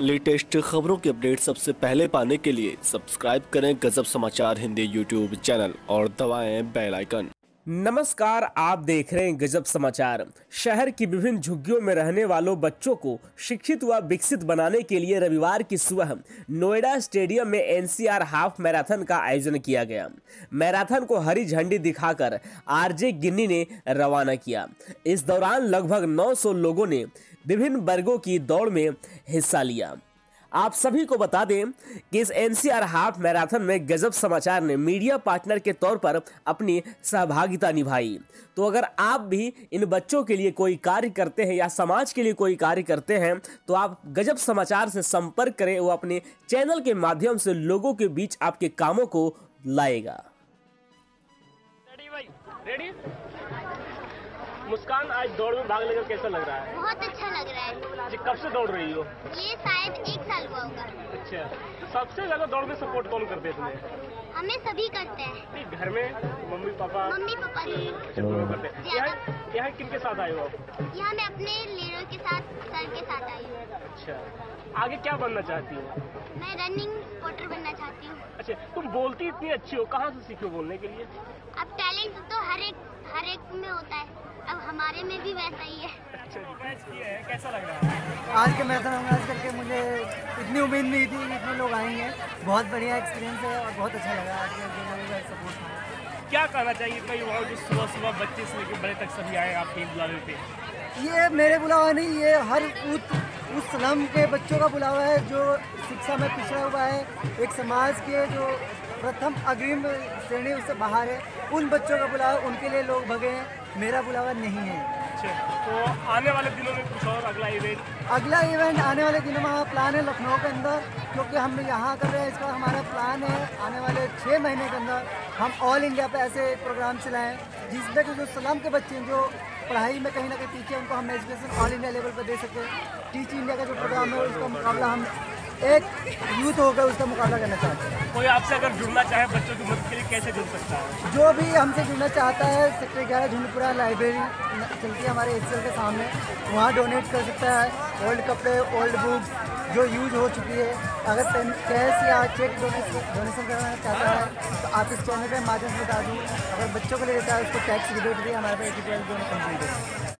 Latest खबरों के update सबसे पहले पाने के लिए सब्सक्राइब करें गजब समाचार हिंदी यूट्यूब चैनल और दबाएँ बेल आइकन। नमस्कार, आप देख रहे हैं गजब समाचार। शहर की विभिन्न झुग्गियों में रहने वालों बच्चों को शिक्षित व विकसित बनाने के लिए रविवार की सुबह नोएडा स्टेडियम में एनसीआर हाफ़ मैराथन का आयोजन किया गया। मैराथन को हरी झंडी दिखाकर आरजे गिन्नी ने रवाना किया। इस दौरान लगभग 900 लोगों ने विभिन्न वर्गों की दौड़ में हिस्सा लिया। आप सभी को बता दें कि इस एनसीआर हाफ़ मैराथन में गजब समाचार ने मीडिया पार्टनर के तौर पर अपनी सहभागिता निभाई। तो अगर आप भी इन बच्चों के लिए कोई कार्य करते हैं या समाज के लिए कोई कार्य करते हैं तो आप गजब समाचार से संपर्क करें वो अपने चैनल के माध्यम से लोगों के बीच आपके कामों को लाएगा। रेडी मुस्कान आज दौड़ में भाग लेकर कैसा लग रहा है? बहुत अच्छा लग रहा है। जी कब से दौड़ रही हो? ये शायद एक हुआ होगा अच्छा। सबसे ज़्यादा दौड़ में सपोर्ट कौन करते हैं तुम्हें? हमें सभी करते हैं। घर में? Mummy papa? मम्मी पापा दोनों करते हैं। यहाँ यहाँ किन के साथ आए हो आप? यहाँ मैं अपने लीडर के साथ सर के साथ आई हूँ। अच्छा। आगे क्या बनना चाहती हो? मैं रनिंग स्पॉटर बनना चाहती हूँ। अच्छा तुम बोलती इतनी अच्छी हो कहाँ से सीखी बोलने के लिए? अब टैलेंट तो हर एक हर एक में होता है। अब हमारे में भी वैसा ही है। अच्छा। मैच किया है कैसा लग रहा है? आज के मैराथन ऑर्गेनाइज करके मुझे इतनी उम्मीद नहीं थी कि इतने लोग आएँगे। बहुत बढ़िया एक्सपीरियंस है और बहुत अच्छा लगा आज के जो लोगों का सपोर्ट था। क्या कहना चाहिए इतना युवाओं जो सुबह सुबह बच्चे से लेकर बड़े तक सभी आए आपके बुलावे पे? ये मेरे बुलावा नहीं ये हर उत उस स्लम के बच्चों का बुलावा है जो शिक्षा में पिछड़ा हुआ है एक समाज के जो प्रथम अग्रिम श्रेणी उससे बाहर है उन बच्चों का बुलावा उनके लिए लोग भगे हैं। मेरा बुलावा नहीं है। अच्छा तो आने वाले दिनों में कुछ और अगला इवेंट अगला इवेंट आने वाले दिनों में हमारा प्लान है लखनऊ के अंदर, क्योंकि हम यहाँ कर रहे हैं, इसका हमारा प्लान है आने वाले छः महीने के अंदर हम ऑल इंडिया पे ऐसे प्रोग्राम चलाएँ, जिसमें कि जो सलाम के बच्चे हैं, जो पढ़ाई में कहीं ना कहीं पीछे उनको हम एजुकेशन ऑल इंडिया लेवल पर दे सकें। टीच इंडिया का जो प्रोग्राम है, उसका मुकाबला हम एक यूथ होकर उसका मुकाबला करना चाहते हैं। कोई आपसे अगर जुड़ना चाहे बच्चों की मदद के लिए कैसे जुड़ सकता है? जो भी हमसे जुड़ना चाहता है सेक्टर ग्यारह झुंडपुरा लाइब्रेरी चलती है हमारे एच के सामने। वहाँ डोनेट कर सकता है ओल्ड कपड़े ओल्ड बुक्स जो यूज़ हो चुकी है। अगर कैश या चेक डोनेशन डोनेशन करना चाहता है तो आप इस चैनल के माध्यम से बता दूँ। अगर बच्चों के लिए रहता है उसको टैक्स रिबेट भी हमारे पास एटी दोनों कंप्लीट है